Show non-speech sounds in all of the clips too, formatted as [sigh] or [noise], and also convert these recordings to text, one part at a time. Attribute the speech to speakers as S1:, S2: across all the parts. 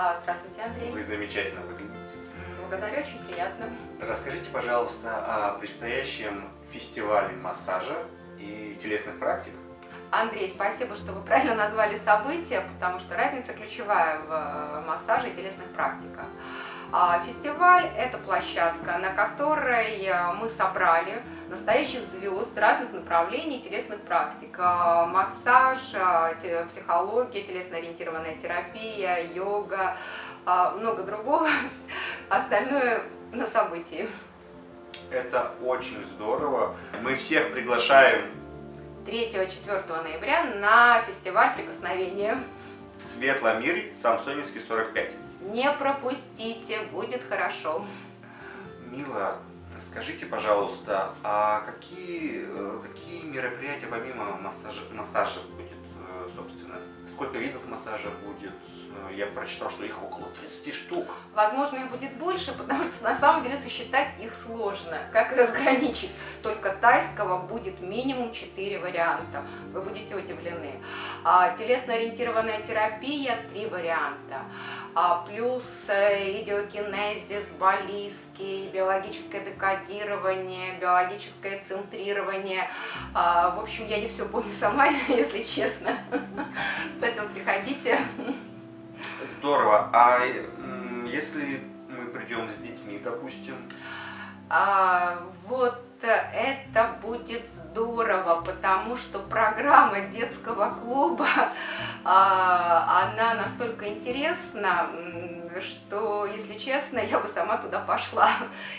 S1: А, Здравствуйте, Андрей.
S2: Вы замечательно выглядите.
S1: Благодарю, очень приятно.
S2: Расскажите, пожалуйста, о предстоящем фестивале массажа и телесных практик.
S1: Андрей, спасибо, что вы правильно назвали событие, потому что разница ключевая в э, массаже и телесных практиках. А, Фестиваль – это площадка, на которой э, мы собрали настоящих звезд разных направлений телесных практик. А, Массаж, а, психология, телесно-ориентированная терапия, йога, много другого. [laughs] Остальное на событии.
S2: Это очень здорово. Мы всех приглашаем
S1: 3-4 ноября на фестиваль прикосновения.
S2: Светломир Самсоневский 45.
S1: Не пропустите, будет хорошо.
S2: Мила, скажите, пожалуйста, а какие, э, какие мероприятия помимо массажа, массажа будет, э, собственно? Сколько видов массажа будет? Э, Я прочитал, что их около 30 штук.
S1: Возможно, их будет больше, потому что на самом деле сосчитать их сложно. Как разграничить? Только тайского будет минимум 4 варианта. Вы будете удивлены. А, телесно-ориентированная терапия 3 варианта. А, плюс э, идиокинезис, баллистский, биологическое декодирование, биологическое центрирование. А, в общем, я не все помню сама, [laughs] если честно. Поэтому приходите.
S2: Здорово. А если мы придем с детьми, допустим,
S1: А, вот это будет здорово, потому что программа детского клуба, а, она настолько интересна, что, если честно, я бы сама туда пошла.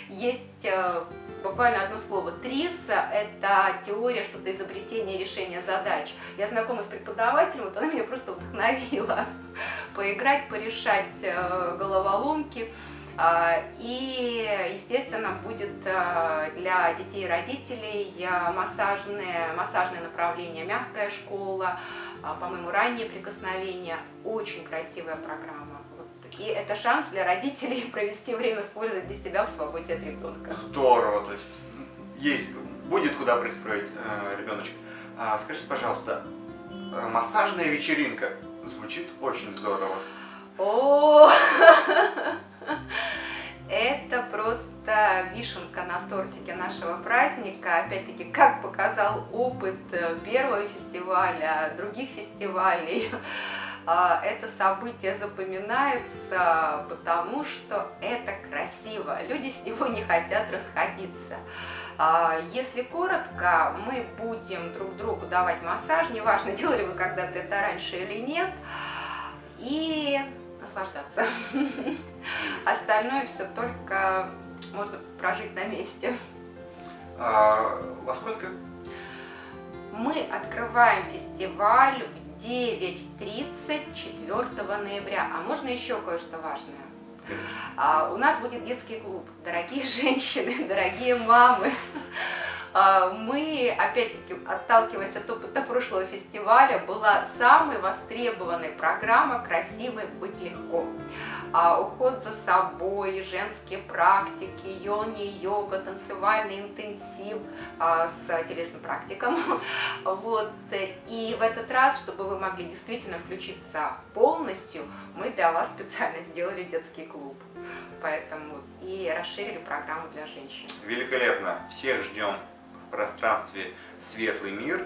S1: Есть э, буквально одно слово. ТРИСа – это теория что-то изобретения и решения задач. Я знакома с преподавателем, вот она меня просто вдохновила [laughs] поиграть, порешать э, головоломки. А, И, естественно, будет а, для детей и родителей а, массажное, массажное направление, мягкая школа, а, по-моему, раннее прикосновение. Очень красивая программа. И это шанс для родителей [laughs] провести время с пользой для себя в свободе от ребенка.
S2: здорово, то есть есть, будет куда пристроить э, ребеночка. А, скажите, пожалуйста, э, массажная вечеринка звучит очень здорово.
S1: Показал опыт э, первого фестиваля, других фестивалей, [laughs] а, это событие запоминается, потому что это красиво. Люди с него не хотят расходиться. А, Если коротко, мы будем друг другу давать массаж, неважно, [laughs] делали вы когда-то это раньше или нет, и наслаждаться. [laughs] Остальное все только можно прожить на месте.
S2: А, во сколько?
S1: Мы открываем фестиваль в 9.30 4 ноября. А можно еще кое-что важное? А, у нас будет детский клуб. Дорогие женщины, [laughs] дорогие мамы, мы, опять-таки, отталкиваясь от опыта прошлого фестиваля, была самой востребованной программа «Красивой быть легко». А, уход за собой, женские практики, йони, йога, танцевальный интенсив а, с телесным практиком. [laughs] Вот. И в этот раз, чтобы вы могли действительно включиться полностью, мы для вас специально сделали детский клуб. Поэтому и расширили программу для женщин.
S2: Великолепно. Всех ждем пространстве Светлый мир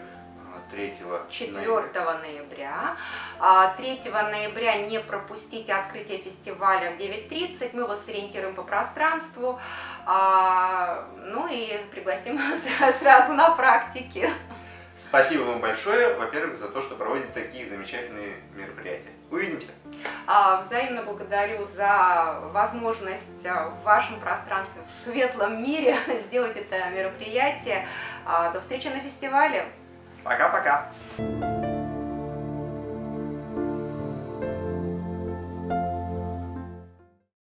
S2: а, 3
S1: 4
S2: ноября.
S1: ноября. А, 3 ноября не пропустите открытие фестиваля в 9.30. Мы вас сориентируем по пространству. А, Ну и пригласим [laughs] сразу на практике.
S2: Спасибо вам большое, во-первых, за то, что проводите такие замечательные мероприятия. Увидимся.
S1: А, Взаимно благодарю за возможность а, в вашем пространстве, в светлом мире [laughs] сделать это мероприятие. А, До встречи на фестивале.
S2: Пока-пока.